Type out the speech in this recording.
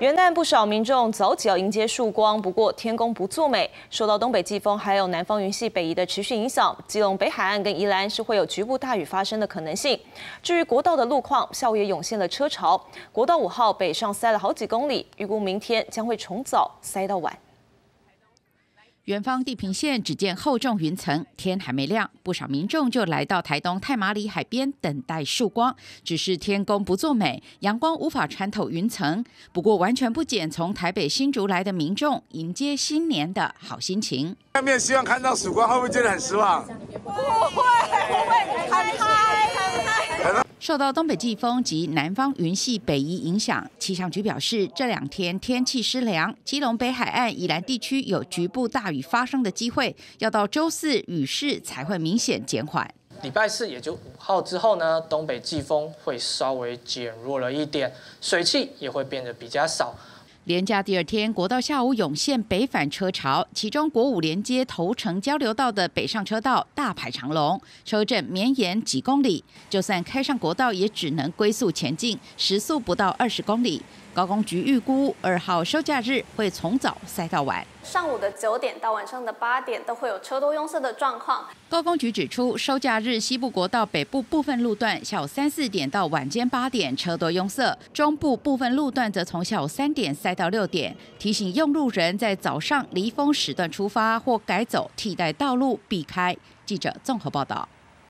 元旦不少民众早起要迎接曙光，不过天公不作美，受到东北季风还有南方云系北移的持续影响，基隆北海岸跟宜兰是会有局部大雨发生的可能性。至于国道的路况，下午也涌现了车潮，国道五号北上塞了好几公里，预估明天将会从早塞到晚。远方地平线只见厚重云层，天还没亮，不少民众就来到台东太麻里海边等待曙光。只是天公不作美，阳光无法穿透云层。不过完全不减从台北新竹来的民众迎接新年的好心情。下面希望看到曙光，会不会觉得很失望？不会，不会，很嗨，很嗨。受到东北季风及南方云系北移影响，气象局表示，这两天天气湿凉，基隆北海岸以南地区有局部大雨发生的机会，要到周四雨势才会明显减缓。礼拜四也就五号之后呢，东北季风会稍微减弱了一点，水汽也会变得比较少。连假第二天，国道下午涌现北返车潮，其中国五连接头城交流道的北上车道大排长龙，车阵绵延几公里，就算开上国道，也只能龟速前进，时速不到二十公里。高工局预估，二号收假日会从早塞到晚，上午的九点到晚上的八点都会有车多拥塞的状况。高工局指出，收假日西部国道北部部分路段下午三四点到晚间八点车多拥塞，中部部分路段则从下午三点塞到六点。提醒用路人在早上离峰时段出发或改走替代道路避开。记者综合报道。